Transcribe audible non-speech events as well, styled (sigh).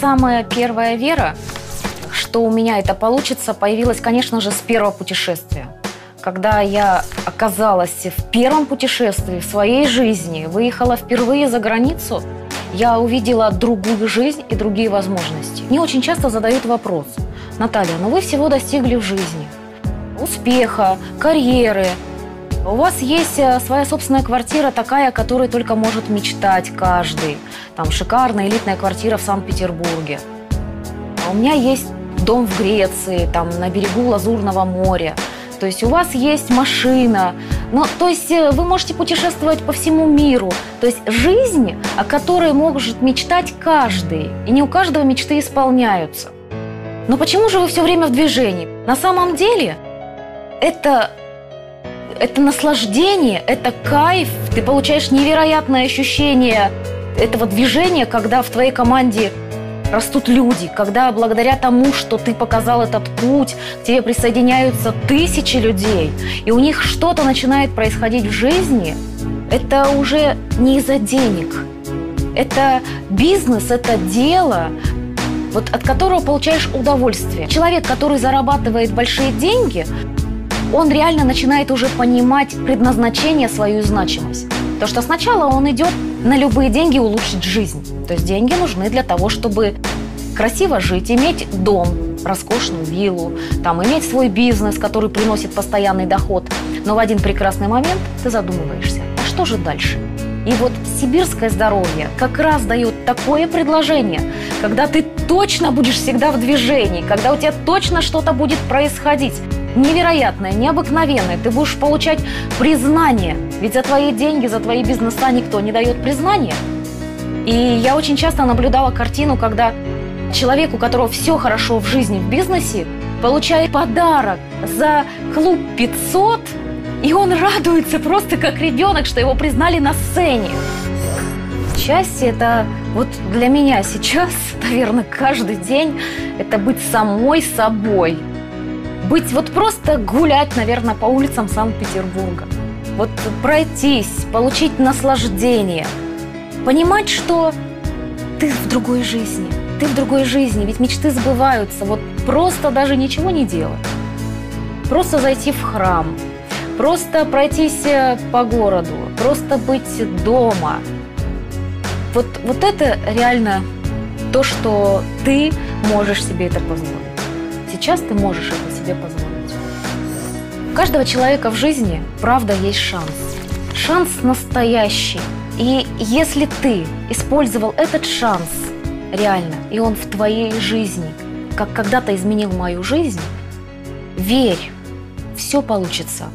самая первая вера, что у меня это получится, появилась, конечно же, с первого путешествия. Когда я оказалась в первом путешествии в своей жизни, выехала впервые за границу, я увидела другую жизнь и другие возможности. Мне очень часто задают вопрос, Наталья, ну вы всего достигли в жизни. Успеха, карьеры, у вас есть э, своя собственная квартира, такая, о которой только может мечтать каждый. Там шикарная элитная квартира в Санкт-Петербурге. А у меня есть дом в Греции, там на берегу Лазурного моря. То есть у вас есть машина. Ну, то есть э, вы можете путешествовать по всему миру. То есть жизнь, о которой может мечтать каждый. И не у каждого мечты исполняются. Но почему же вы все время в движении? На самом деле это это наслаждение, это кайф, ты получаешь невероятное ощущение этого движения, когда в твоей команде растут люди, когда благодаря тому, что ты показал этот путь, к тебе присоединяются тысячи людей, и у них что-то начинает происходить в жизни, это уже не из-за денег. Это бизнес, это дело, вот от которого получаешь удовольствие. Человек, который зарабатывает большие деньги, он реально начинает уже понимать предназначение, свою значимость. То, что сначала он идет на любые деньги улучшить жизнь. То есть деньги нужны для того, чтобы красиво жить, иметь дом, роскошную виллу, там, иметь свой бизнес, который приносит постоянный доход. Но в один прекрасный момент ты задумываешься, а что же дальше? И вот сибирское здоровье как раз дает такое предложение, когда ты точно будешь всегда в движении, когда у тебя точно что-то будет происходить невероятное, необыкновенное. Ты будешь получать признание. Ведь за твои деньги, за твои бизнеса никто не дает признания. И я очень часто наблюдала картину, когда человек, у которого все хорошо в жизни, в бизнесе, получает подарок за клуб 500, и он радуется просто как ребенок, что его признали на сцене. Счастье – это вот для меня сейчас, (laughs) наверное, каждый день – это быть самой собой – быть, вот просто гулять, наверное, по улицам Санкт-Петербурга. Вот пройтись, получить наслаждение. Понимать, что ты в другой жизни. Ты в другой жизни, ведь мечты сбываются. Вот просто даже ничего не делать. Просто зайти в храм, просто пройтись э, по городу, просто быть дома. Вот, вот это реально то, что ты можешь себе это позволить. Сейчас ты можешь это себе позволить. У каждого человека в жизни, правда, есть шанс. Шанс настоящий. И если ты использовал этот шанс реально, и он в твоей жизни, как когда-то изменил мою жизнь, верь, все получится